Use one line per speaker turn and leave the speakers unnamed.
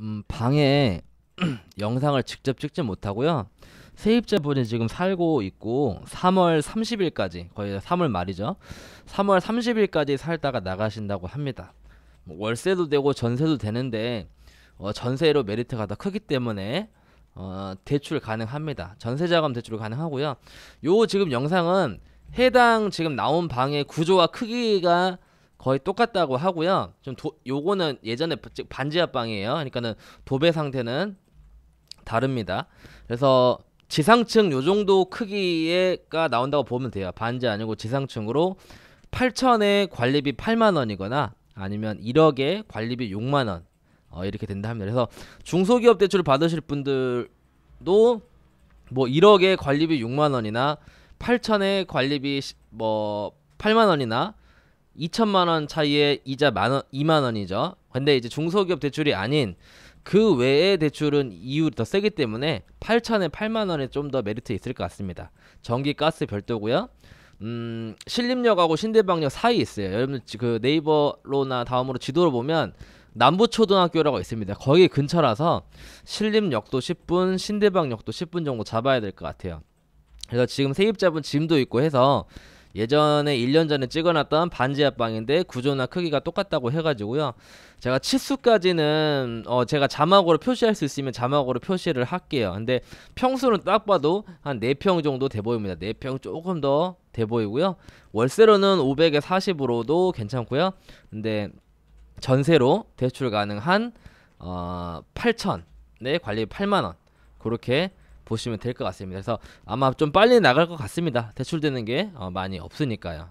음, 방에 영상을 직접 찍지 못하고요. 세입자분이 지금 살고 있고 3월 30일까지 거의 3월 말이죠. 3월 30일까지 살다가 나가신다고 합니다. 뭐 월세도 되고 전세도 되는데 어, 전세로 메리트가 더 크기 때문에 어, 대출 가능합니다. 전세자금 대출 가능하고요. 요 지금 영상은 해당 지금 나온 방의 구조와 크기가 거의 똑같다고 하고요. 좀 도, 요거는 예전에 즉 반지하 방이에요. 그러니까는 도배 상태는 다릅니다. 그래서 지상층 요 정도 크기가 나온다고 보면 돼요. 반지 아니고 지상층으로 8천에 관리비 8만 원이거나 아니면 1억에 관리비 6만 원 어, 이렇게 된다 합니다. 그래서 중소기업 대출을 받으실 분들도 뭐 1억에 관리비 6만 원이나 8천에 관리비 시- 뭐 8만 원이나 2천만 원 차이에 이자 만 원, 2만 원이죠. 근데 이제 중소기업 대출이 아닌 그 외의 대출은 이율이 더 세기 때문에 8천에 8만 원에 좀 더 메리트 있을 것 같습니다. 전기, 가스 별도고요. 음, 신림역하고 신대방역 사이 있어요. 여러분 지- 그 네이버로나 다음으로 지도로 보면 남부초등학교라고 있습니다. 거기 근처라서 신림역도 10분, 신대방역도 10분 정도 잡아야 될 것 같아요. 그래서 지금 세입자분 짐도 있고 해서 예전에 1년 전에 찍어놨던 반지하 방인데 구조나 크기가 똑같다고 해가지고요. 제가 치수까지는 어 제가 자막으로 표시할 수 있으면 자막으로 표시를 할게요. 근데 평수는 딱 봐도 한 4평 정도 돼 보입니다. 4평 조금 더 돼 보이고요. 월세로는 500에 40으로도 괜찮고요. 근데 전세로 대출 가능한 어 8천 네 관리 8만 원 그렇게 보시면 될 것 같습니다. 그래서 아마 좀 빨리 나갈 것 같습니다. 대출되는 게 어, 많이 없으니까요.